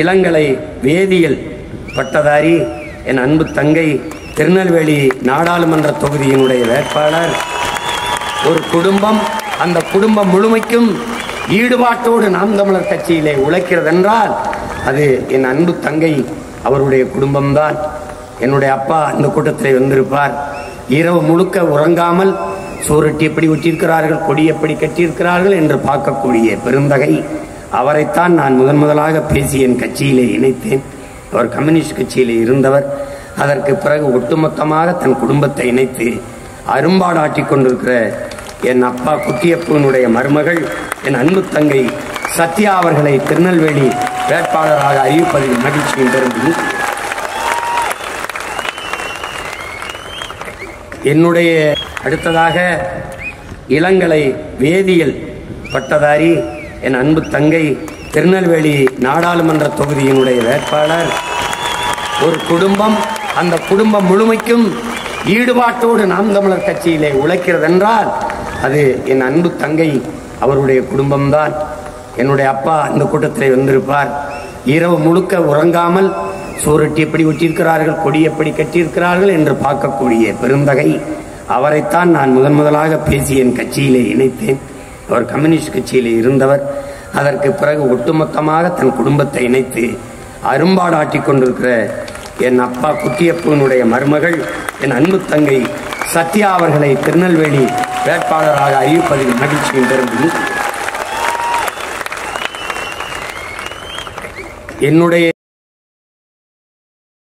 இளங்கலை வேதியியல் பட்டதாரி என் அன்பு தங்கை திருநெல்வேலி நாடாளுமன்ற தொகுதியினுடைய வேட்பாளர். ஒரு குடும்பம் அந்த குடும்பம் முழுமைக்கும் ஈடுபாட்டோடு நாம் தமிழர் கட்சியிலே உழைக்கிறதென்றால் அது என் அன்பு தங்கை அவருடைய குடும்பம்தான். என்னுடைய அப்பா இந்த கூட்டத்தில் வந்திருப்பார். இரவு முழுக்க உறங்காமல் சூரட்டி எப்படி ஒட்டியிருக்கிறார்கள் கொடி எப்படி கட்டியிருக்கிறார்கள் என்று பார்க்கக்கூடிய பெருந்தகை. அவரைத்தான் நான் முதன் முதலாக பேசி என் கட்சியிலே இணைத்தேன். அவர் கம்யூனிஸ்ட் கட்சியிலே இருந்தவர். அதற்கு பிறகு ஒட்டுமொத்தமாக தன் குடும்பத்தை இணைத்து அரும்பாடாட்டி கொண்டிருக்கிற என் அப்பா குட்டியப்பனுடைய மருமகள் என் அன்பு தங்கை சத்யா அவர்களை திருநெல்வேலி வேட்பாளராக அறிவிப்பதில் மகிழ்ச்சியும் பெறும் என்னுடைய அடுத்ததாக இளங்கலை வேதியியல் பட்டதாரி என் அன்பு தங்கை திருநெல்வேலி நாடாளுமன்ற தொகுதியினுடைய வேட்பாளர். ஒரு குடும்பம் அந்த குடும்பம் முழுமைக்கும் ஈடுபாட்டோடு நாம் தமிழர் கட்சியிலே உழைக்கிறதென்றால் அது என் அன்பு தங்கை அவருடைய குடும்பம்தான். என்னுடைய அப்பா அந்த கூட்டத்தில் வந்திருப்பார். இரவு முழுக்க உறங்காமல் சூரட்டி எப்படி ஒட்டியிருக்கிறார்கள் கொடி எப்படி கட்டியிருக்கிறார்கள் என்று பார்க்கக்கூடிய பெருந்தகை. அவரைத்தான் நான் முதன் முதலாக பேசி என் கட்சியிலே இணைத்தேன். அவர் கம்யூனிஸ்ட் கட்சியில் இருந்தவர். அதற்கு பிறகு ஒட்டுமொத்தமாக தன் குடும்பத்தை இணைத்து அரும்பாடாட்டி கொண்டிருக்கிற என் அப்பா குட்டியப்பனுடைய மருமகள் என் அன்பு தங்கை சத்யா அவர்களை திருநெல்வேலி வேட்பாளராக அறிவிப்பதில் மகிழ்ச்சியும் பெறும் என்னுடைய